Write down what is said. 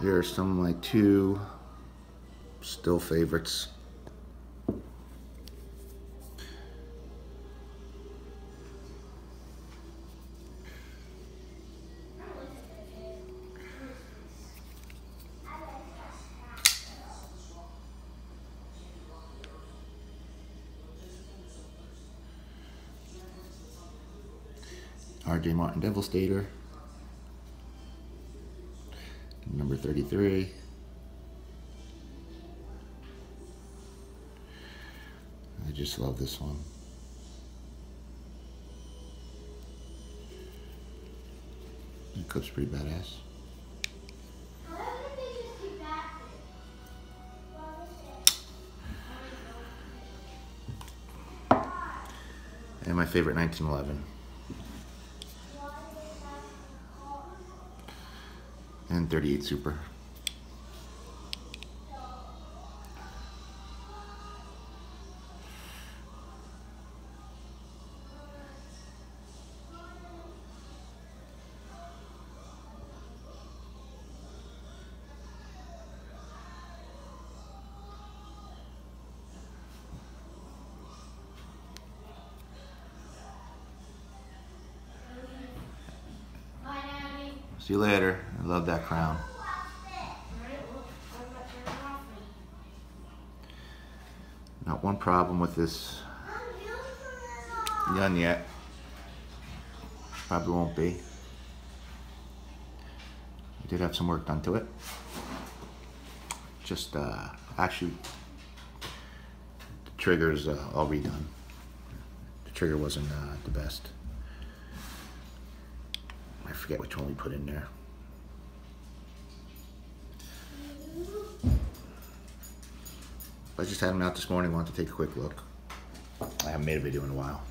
Here are some of my two still favorites. RJ Martin Devastator. Number 33. I just love this one. The clip's pretty badass. And my favorite 1911. And 38 Super. See you later. I love that crown. Not one problem with this gun yet. Probably won't be. We did have some work done to it. Just uh, actually, the trigger's uh, all redone. The trigger wasn't uh, the best. Forget which one we put in there. I just had them out this morning, wanted to take a quick look. I haven't made a video in a while.